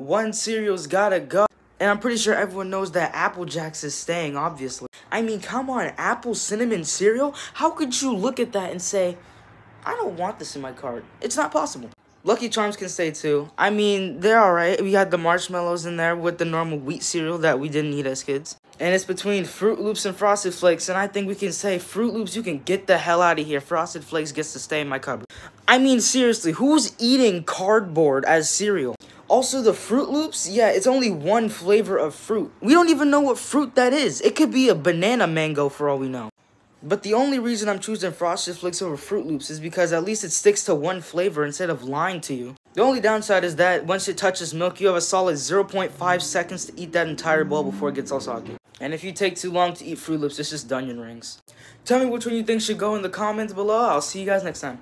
one cereal's gotta go. And I'm pretty sure everyone knows that Apple Jacks is staying, obviously. I mean, come on, apple cinnamon cereal? How could you look at that and say, I don't want this in my cart? It's not possible. Lucky Charms can stay too. I mean, they're alright. We had the marshmallows in there with the normal wheat cereal that we didn't eat as kids. And it's between Froot Loops and Frosted Flakes, and I think we can say Froot Loops, you can get the hell out of here. Frosted Flakes gets to stay in my cupboard. I mean, seriously, who's eating cardboard as cereal? Also, the Froot Loops, yeah, it's only one flavor of fruit. We don't even know what fruit that is. It could be a banana mango for all we know. But the only reason I'm choosing Frosted Flakes over Froot Loops is because at least it sticks to one flavor instead of lying to you. The only downside is that once it touches milk, you have a solid 0.5 seconds to eat that entire bowl before it gets all soggy. And if you take too long to eat Froot Loops, it's just Dunyan rings. Tell me which one you think should go in the comments below. I'll see you guys next time.